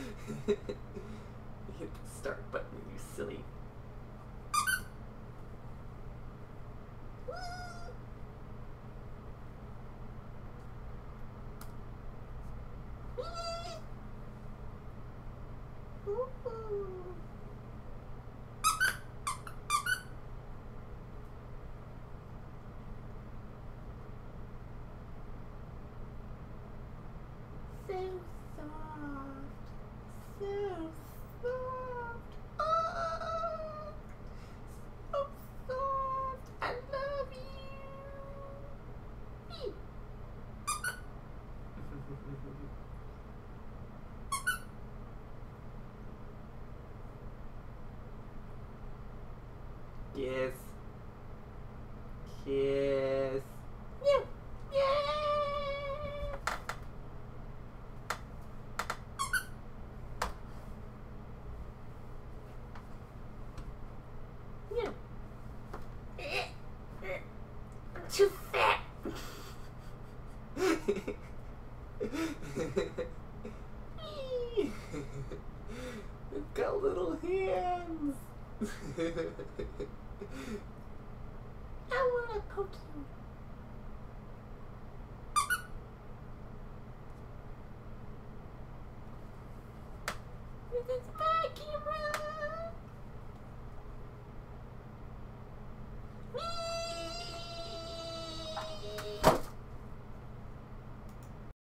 you hit the start button, you silly. so sad so soft. Oh, so soft. I love you. yes. Yes. You've got little hands. I wanna poke you. This is.